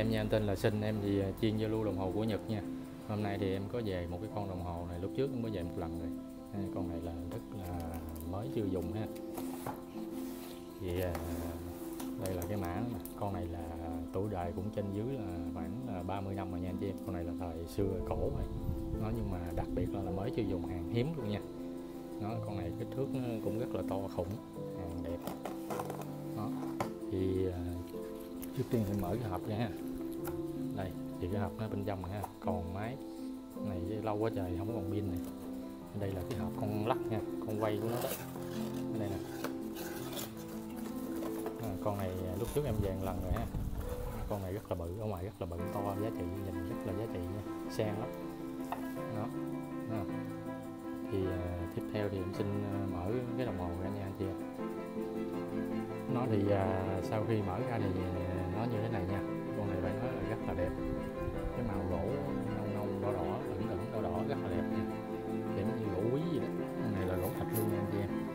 em nha, em tên là Sinh, em thì à, chuyên giao lưu đồng hồ của Nhật nha. Hôm nay thì em có về một cái con đồng hồ này, lúc trước cũng mới về một lần rồi. Con này là rất là mới chưa dùng ha. Thì à, đây là cái mã nè. con này là tuổi đời cũng trên dưới là khoảng là 30 năm rồi nha anh chị em. Con này là thời xưa cổ rồi. Nó nhưng mà đặc biệt là, là mới chưa dùng hàng hiếm luôn nha. Nó con này kích thước cũng rất là to khủng, hàng đẹp. Đó. Thì à, trước tiên thì mở cái hộp ra ha thì cái hộp nó bên trong này ha còn máy. Này lâu quá trời không còn pin này. Đây là cái hộp con lắc nha con quay của nó đó. Đây nè. À, con này lúc trước em về một lần rồi ha. Con này rất là bự ở ngoài rất là bự to giá trị nhìn rất là giá trị nha sang lắm. Đó. Đó. thì à, tiếp theo thì em xin à, mở cái đồng hồ ra nha anh chị nó thì à, sau khi mở ra thì à, nó như thế này nha rất là đẹp. Cái màu gỗ nâu nâu, đỏ đỏ ẩn ẩn đỏ đỏ, rất là đẹp nha. Kiểu như gỗ quý gì đó. Con này là gỗ thật luôn nha anh chị em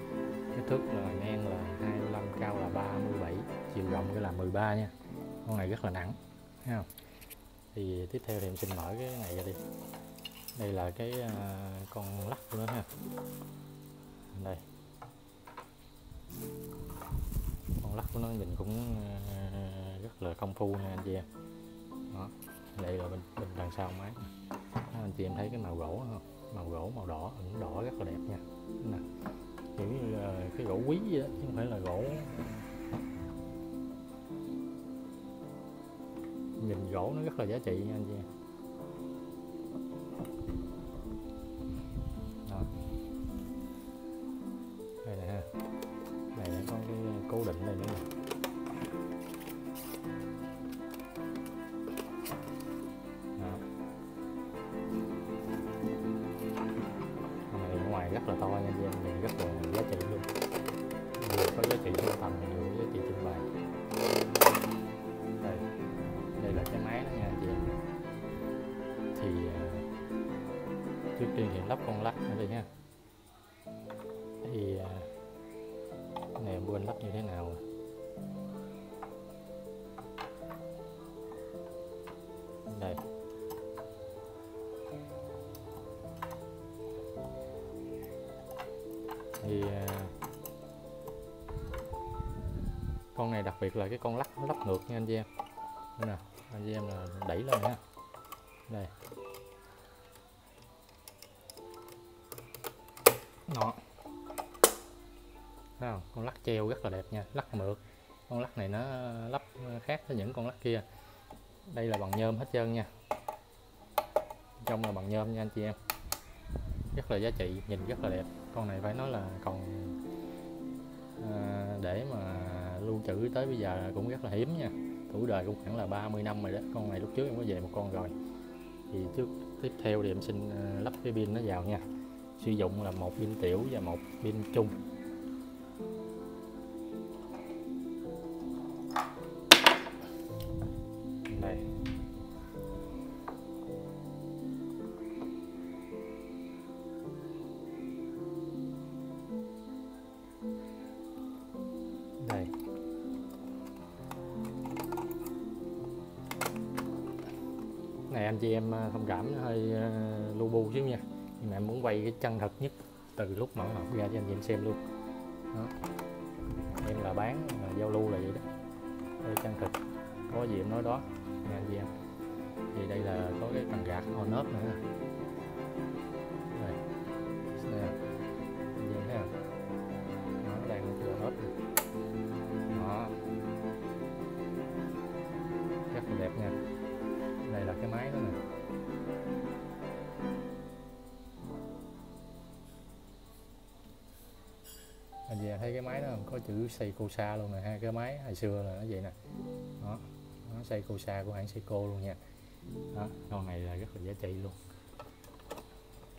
cái thước là ngang là 25 cao là 37 chiều rộng cái là 13 nha. Con này rất là nặng, thấy không? Thì tiếp theo thì em xin mở cái này ra đi. Đây là cái à, con lắc của nó ha. Đây. Con lắc của nó nhìn cũng à, rất là công phu nha anh chị em đó. Đây là bên bên đằng sau máy. Đó, anh chị em thấy cái màu gỗ không? Màu gỗ màu đỏ ẩn đỏ rất là đẹp nha. Nè kiểu như là cái gỗ quý vậy đó chứ không phải là gỗ. Nhìn gỗ nó rất là giá trị nha anh chị đó. đây nè ha. Này nó có cái cố định đây nữa nè. Có giá trị sưu tầm vừa trưng bày. Đây đây là cái máy đó nha chị em. Thì à, trước tiên thì lắp con lắc ở đây nha. Này đặc biệt là cái con lắc nó lắp ngược nha anh chị em đây nè anh chị em là đẩy lên ha đây. Nó Thấy không? con lắc treo rất là đẹp nha lắc mượt con lắc này nó lắp khác với những con lắc kia. Đây là bằng nhôm hết trơn nha. Trong là bằng nhôm nha anh chị em. Rất là giá trị nhìn rất là đẹp. Con này phải nói là còn à, để mà lưu trữ tới bây giờ cũng rất là hiếm nha. Tuổi đời cũng khoảng là 30 năm rồi đó. Con này lúc trước em có về một con rồi. Thì trước, tiếp theo thì em xin ờ, lắp cái pin nó vào nha. Sử dụng là một pin tiểu và một pin chung. Anh chị em à, thông cảm nó hơi à, lu bu xíu nha. Nhưng mà em muốn quay cái chân thật nhất từ lúc mở hộp ra cho anh chị em xem luôn. Đó. em là bán là giao lưu là vậy đó. Đây chân thật, có gì em nói đó nha anh chị em. Thì đây là có cái cần gạt ho nớp nữa thấy cái máy nó có chữ Seiko Sa luôn nè ha cái máy hồi xưa là nó vậy nè. Đó, nó Seiko Sa của hãng Seiko luôn nha. Đó, con này là rất là giá trị luôn.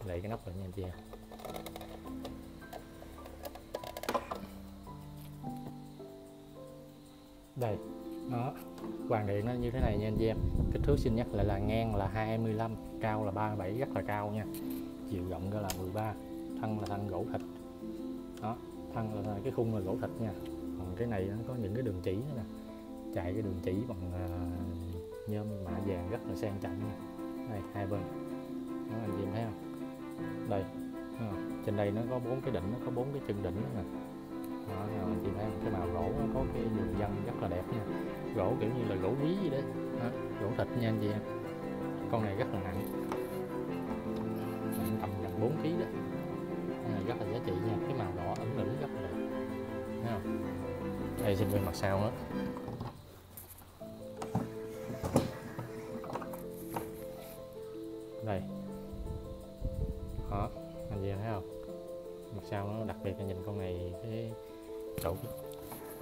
Lại cái nắp lại nha anh chị em. Đây đó quàng điện nó như thế này nha anh chị em. Kích thước xin nhắc lại là ngang là 25 cao là 37 rất là cao nha. Chiều rộng ra là 13 thân là thân gỗ thịt. Đó thân là cái khung là gỗ thịt nha. Còn cái này nó có những cái đường chỉ nữa nè. Chạy cái đường chỉ bằng ờ, nhôm mạ vàng rất là sang trọng nha. Đây hai bên. Đó, anh chị em thấy không? Đây ờ, trên đây nó có bốn cái đỉnh nó có bốn cái chân đỉnh nè. Đó, anh chị thấy không? cái màu gỗ nó có cái đường vân rất là đẹp nha. Gỗ kiểu như là gỗ quý vậy đấy đó, gỗ thịt nha anh chị em. Con này rất là nặng. Nặng tầm gần 4 kg đây xin bên mặt sau đó. đây. Đó anh chị em thấy không? Mặt sau nó đặc biệt là nhìn con này cái trụ.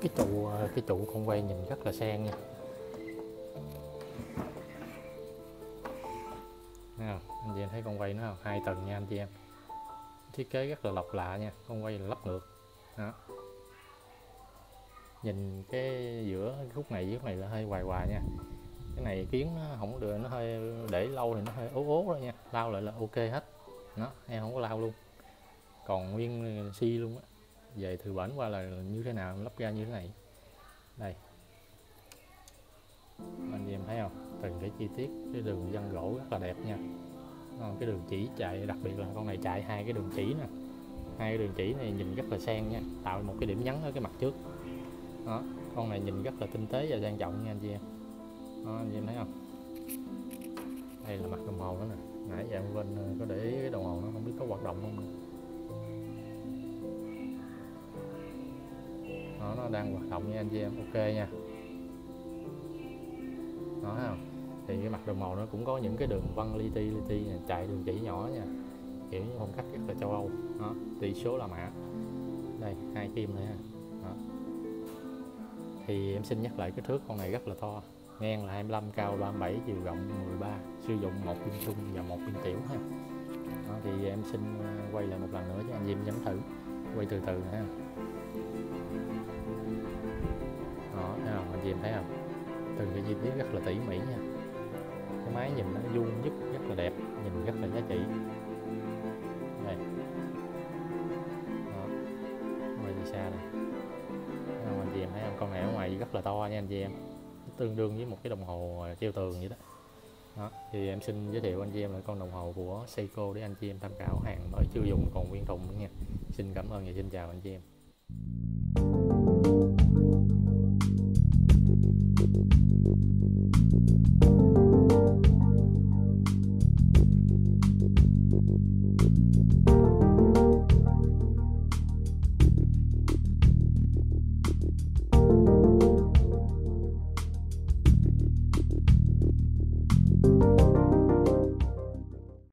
Cái trụ cái trụ con quay nhìn rất là sang nha. Nào, anh chị em thấy con quay nó không? Hai tầng nha anh chị em thiết kế rất là lọc lạ nha con quay là lắp ngược. Đó nhìn cái giữa cái khúc này với khúc này là hơi hoài hoài nha. Cái này kiến nó không được, nó hơi để lâu thì nó hơi ố ố rồi nha. Lau lại là ok hết. Nó, em không có lau luôn. Còn nguyên xi luôn á. Về thử bển qua là như thế nào, lắp ra như thế này. Đây. Anh em thấy không? Từng cái chi tiết, cái đường vân gỗ rất là đẹp nha. Cái đường chỉ chạy, đặc biệt là con này chạy hai cái đường chỉ nè. Hai cái đường chỉ này nhìn rất là sang nha. Tạo một cái điểm nhấn ở cái mặt trước đó con này nhìn rất là tinh tế và sang trọng nha anh chị em. Đó, anh chị em thấy không? Đây là mặt đồng hồ đó nè. Nãy giờ em quên ờ, có để ý cái đồng hồ nó không biết có hoạt động không đó nó đang hoạt động nha anh chị em. Ok nha. Đó thấy không? Thì cái mặt đồng hồ nó cũng có những cái đường vân li ti li ti chạy đường chỉ nhỏ nha. Kiểu như phong cách rất là châu Âu. Đó tỷ số là mã. Đây hai kim này ha thì em xin nhắc lại cái thước con này rất là to. Ngang là 25 cao 37 chiều rộng 13 sử dụng một pin chung và một pin tiểu ha. Đó, thì em xin ờ, quay lại một lần nữa cho anh Diêm nhắm thử. Quay từ từ ha. Đó thấy không? Anh Diêm thấy không? Từng cái chi tiết rất là tỉ mỉ nha. Cái máy nhìn nó vuông nhất rất là đẹp nhìn rất là giá trị. Đây. Đó quay từ xa này con này ở ngoài rất là to nha anh chị em. Tương đương với một cái đồng hồ treo tường vậy đó. Đó thì em xin giới thiệu anh chị em là con đồng hồ của Seiko để anh chị em tham khảo hàng mới chưa dùng còn nguyên thùng nữa nha. Xin cảm ơn và xin chào anh chị em